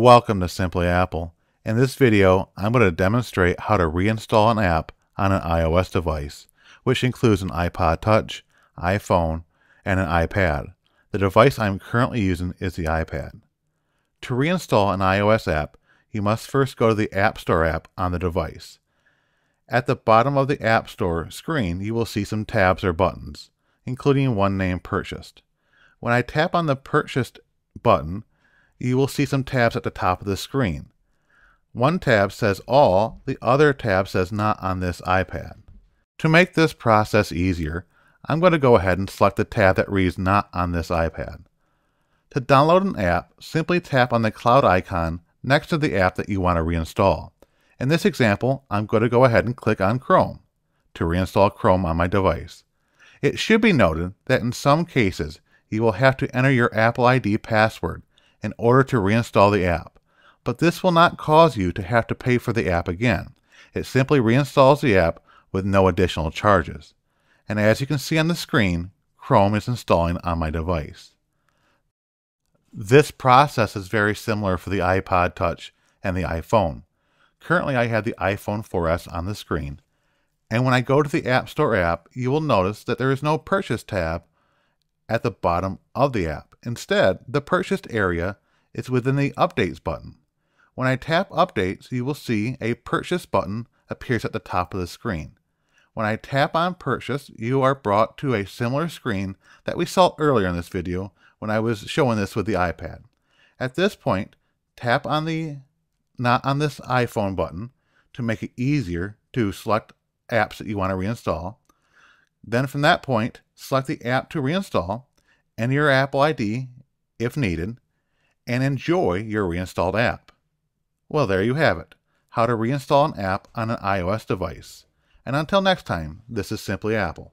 Welcome to Simply Apple. In this video, I'm going to demonstrate how to reinstall an app on an iOS device, which includes an iPod Touch, iPhone, and an iPad. The device I'm currently using is the iPad. To reinstall an iOS app, you must first go to the App Store app on the device. At the bottom of the App Store screen, you will see some tabs or buttons, including one named Purchased. When I tap on the Purchased button, you will see some tabs at the top of the screen. One tab says All, the other tab says Not on this iPad. To make this process easier, I'm going to go ahead and select the tab that reads Not on this iPad. To download an app, simply tap on the cloud icon next to the app that you want to reinstall. In this example, I'm going to go ahead and click on Chrome to reinstall Chrome on my device. It should be noted that in some cases, you will have to enter your Apple ID password in order to reinstall the app. But this will not cause you to have to pay for the app again. It simply reinstalls the app with no additional charges. And as you can see on the screen, Chrome is installing on my device. This process is very similar for the iPod Touch and the iPhone. Currently I have the iPhone 4S on the screen, and when I go to the App Store app, you will notice that there is no Purchase tab at the bottom of the app. Instead, the purchased area is within the Updates button. When I tap Updates, you will see a Purchase button appears at the top of the screen. When I tap on Purchase, you are brought to a similar screen that we saw earlier in this video when I was showing this with the iPad. At this point, tap on the Not on this iPhone button to make it easier to select apps that you want to reinstall. Then from that point, select the app to reinstall, enter your Apple ID if needed, and enjoy your reinstalled app. Well, there you have it, how to reinstall an app on an iOS device. And until next time, this is Simply Apple.